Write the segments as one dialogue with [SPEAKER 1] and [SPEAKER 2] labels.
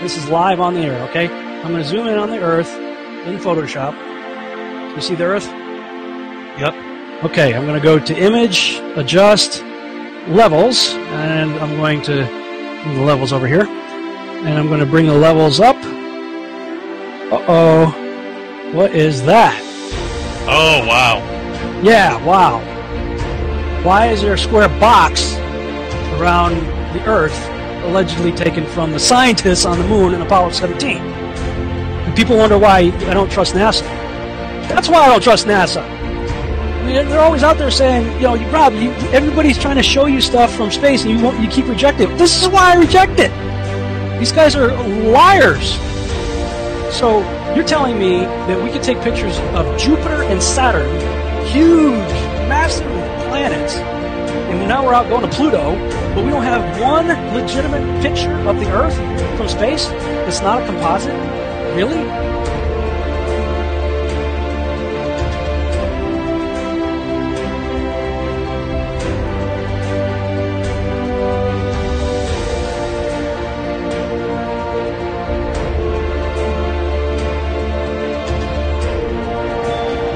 [SPEAKER 1] This is live on the air, okay? I'm going to zoom in on the Earth in Photoshop. You see the Earth?
[SPEAKER 2] Yep.
[SPEAKER 1] Okay, I'm going to go to Image, Adjust, Levels, and I'm going to bring the levels over here. And I'm going to bring the levels up. Uh-oh. What is that?
[SPEAKER 2] Oh, wow.
[SPEAKER 1] Yeah, wow. Why is there a square box around the Earth allegedly taken from the scientists on the moon in Apollo 17? And people wonder why I don't trust NASA. That's why I don't trust NASA. I mean, they're always out there saying, you know, you, Rob, everybody's trying to show you stuff from space and you, you keep rejecting it. This is why I reject it. These guys are liars. So you're telling me that we could take pictures of Jupiter and Saturn, huge, massive planets, and now we're out going to Pluto, but we don't have one legitimate picture of the Earth from space that's not a composite? Really?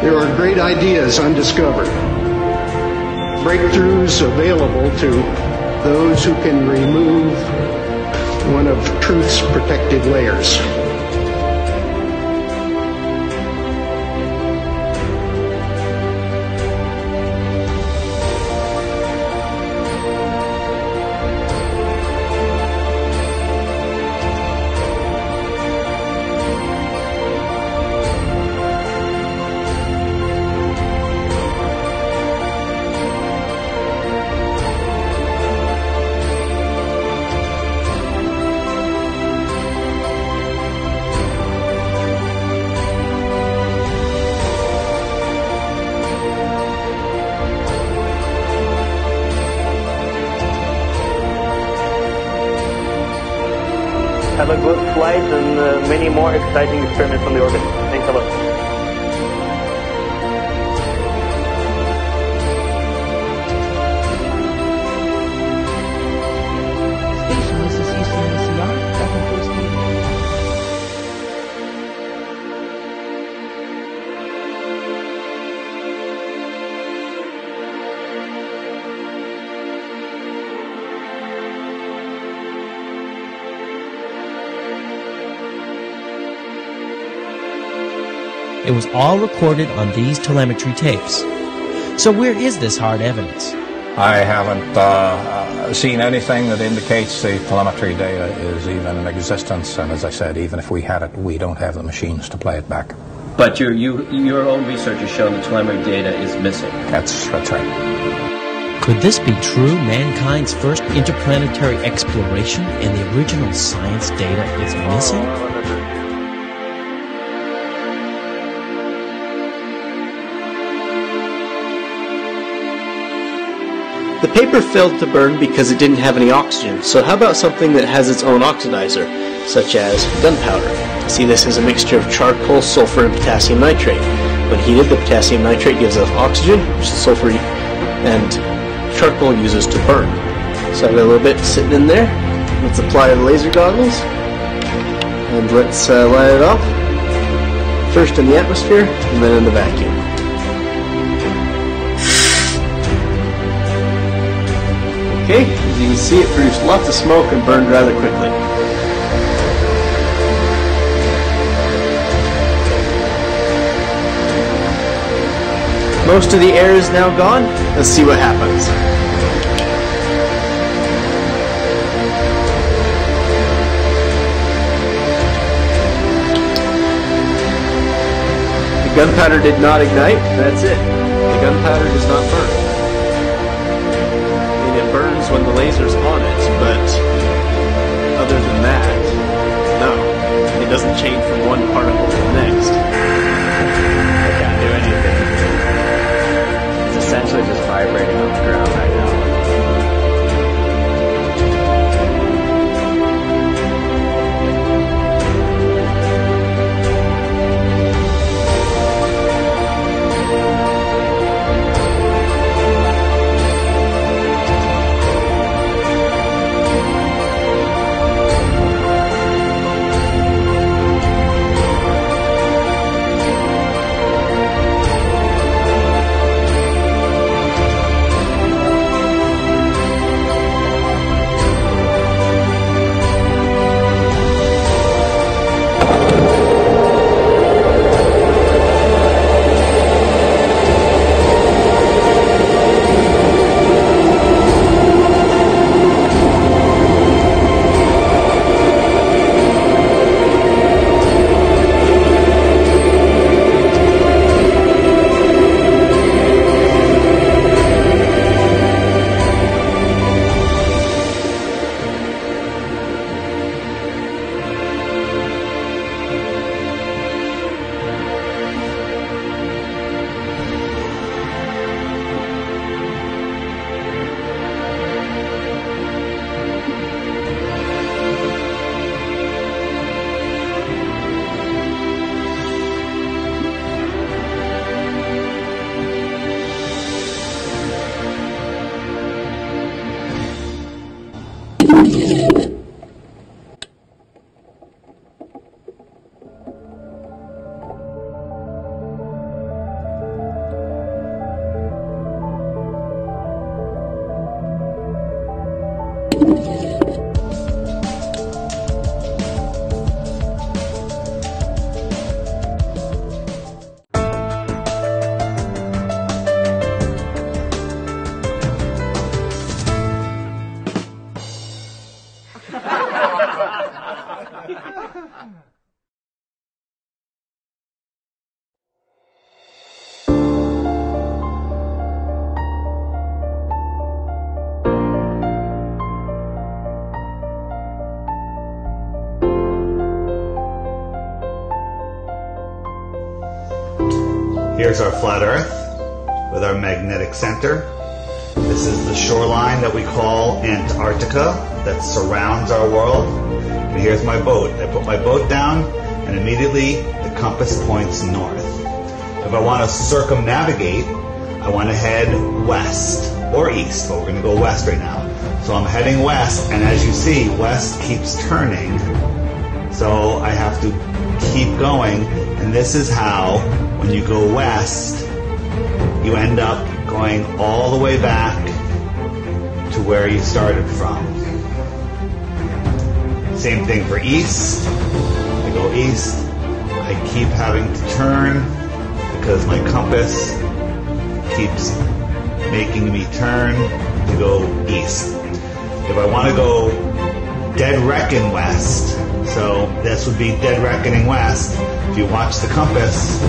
[SPEAKER 3] There are great ideas undiscovered, breakthroughs available to those who can remove one of truth's protective layers.
[SPEAKER 4] Have a good flight and uh, many more exciting experiments on the orbit. Thanks a lot.
[SPEAKER 5] It was all recorded on these telemetry tapes. So where is this hard evidence?
[SPEAKER 6] I haven't uh, uh, seen anything that indicates the telemetry data is even in existence, and as I said, even if we had it, we don't have the machines to play it back.
[SPEAKER 7] But your, you, your own research has shown the telemetry data is missing.
[SPEAKER 6] That's, that's right.
[SPEAKER 5] Could this be true? Mankind's first interplanetary exploration and the original science data is missing?
[SPEAKER 8] The paper failed to burn because it didn't have any oxygen, so how about something that has its own oxidizer, such as gunpowder? See this as a mixture of charcoal, sulfur, and potassium nitrate. When heated, the potassium nitrate gives off oxygen, which the sulfur and charcoal uses to burn. So I've got a little bit sitting in there. Let's apply the laser goggles, and let's uh, light it off. First in the atmosphere, and then in the vacuum. Okay, as you can see, it produced lots of smoke and burned rather quickly. Most of the air is now gone. Let's see what happens. The gunpowder did not ignite. That's it. The gunpowder does not burn laser's on it, but other than that, no. It doesn't change from one particle to the next.
[SPEAKER 4] I can't do anything. It's essentially just vibrating
[SPEAKER 9] Here's our flat Earth with our magnetic center. This is the shoreline that we call Antarctica that surrounds our world. And here's my boat. I put my boat down and immediately the compass points north. If I want to circumnavigate, I want to head west or east, but we're going to go west right now. So I'm heading west, and as you see, west keeps turning. So I have to keep going, and this is how, when you go west, you end up going all the way back to where you started from. Same thing for east. I go east. I keep having to turn because my compass keeps making me turn to go east. If I want to go dead reckon west, so this would be dead reckoning west. If you watch the compass,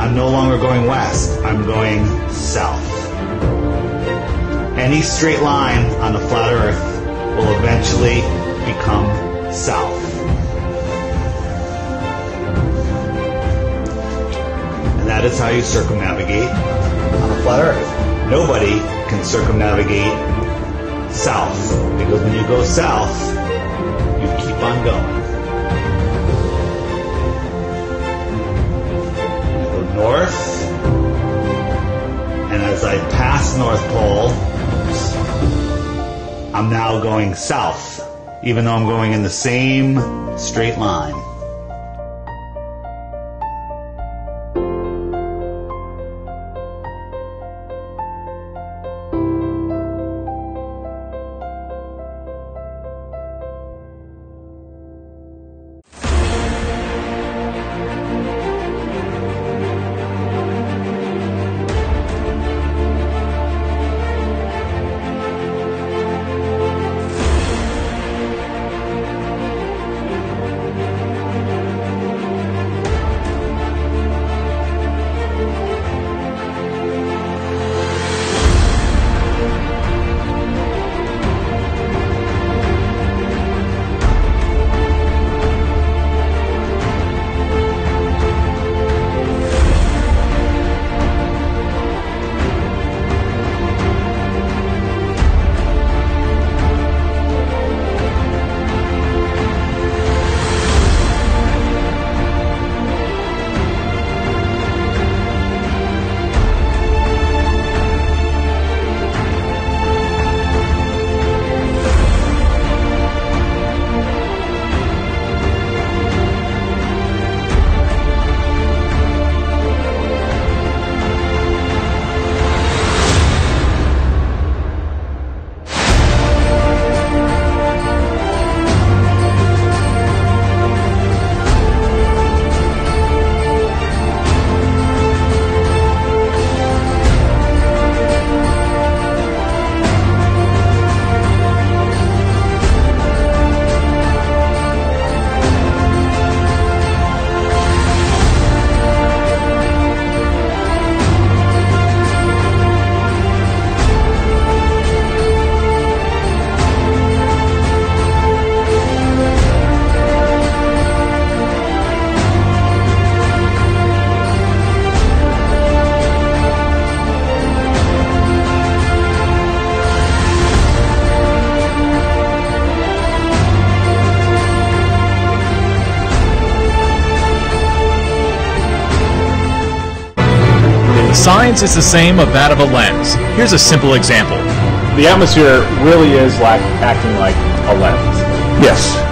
[SPEAKER 9] I'm no longer going west, I'm going south. Any straight line on the flat earth will eventually become south. And that is how you circumnavigate on a flat earth. Nobody can circumnavigate south because when you go south, going. Go north, and as I pass North Pole, I'm now going south, even though I'm going in the same straight line.
[SPEAKER 10] Science is the same of that of a lens. Here's a simple example. the atmosphere really is like acting like a lens.
[SPEAKER 6] Yes.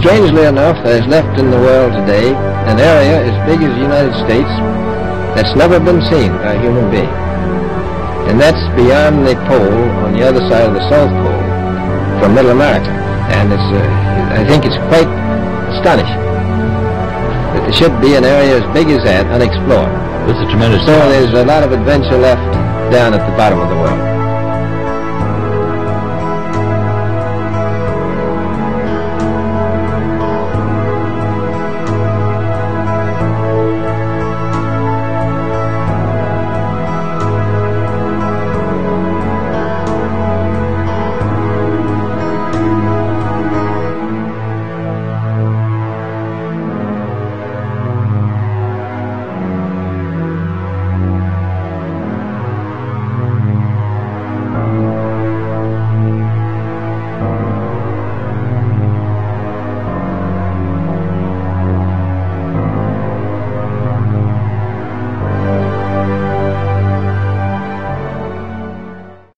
[SPEAKER 11] Strangely enough, there is left in the world today an area as big as the United States that's never been seen by a human being. And that's beyond the pole, on the other side of the South Pole, from Middle America. And it's, uh, I think it's quite astonishing that there should be an area as big as that unexplored.
[SPEAKER 5] It's a tremendous
[SPEAKER 11] So there's a lot of adventure left down at the bottom of the world.